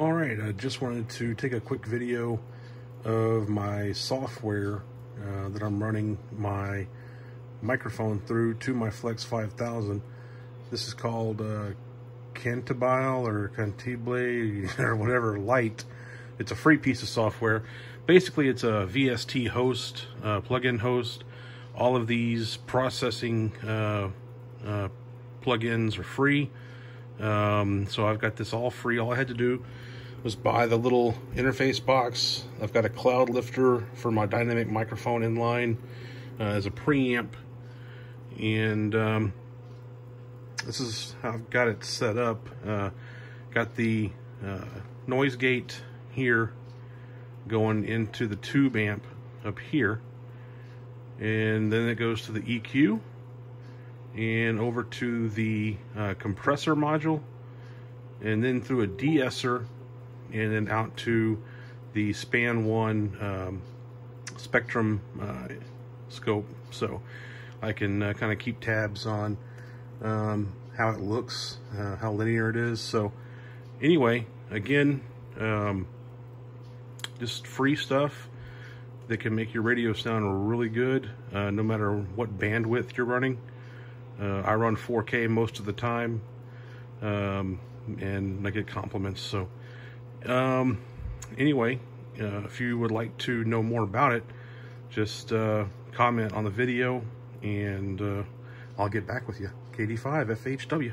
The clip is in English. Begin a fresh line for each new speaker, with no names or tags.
All right, I just wanted to take a quick video of my software uh, that I'm running my microphone through to my Flex 5000. This is called uh, Cantibile or Cantible or whatever Lite. It's a free piece of software. Basically, it's a VST host, uh, plugin host. All of these processing uh, uh, plugins are free. Um, so I've got this all free. All I had to do was buy the little interface box. I've got a Cloudlifter for my dynamic microphone inline uh, as a preamp. And um, this is how I've got it set up. Uh, got the uh, noise gate here going into the tube amp up here. And then it goes to the EQ and over to the uh, compressor module and then through a de-esser and then out to the SPAN one um, spectrum uh, scope. So I can uh, kind of keep tabs on um, how it looks uh, how linear it is. So anyway again um, just free stuff that can make your radio sound really good uh, no matter what bandwidth you're running uh, I run 4K most of the time, um, and I get compliments. So, um, anyway, uh, if you would like to know more about it, just uh, comment on the video, and uh, I'll get back with you. KD5 FHW.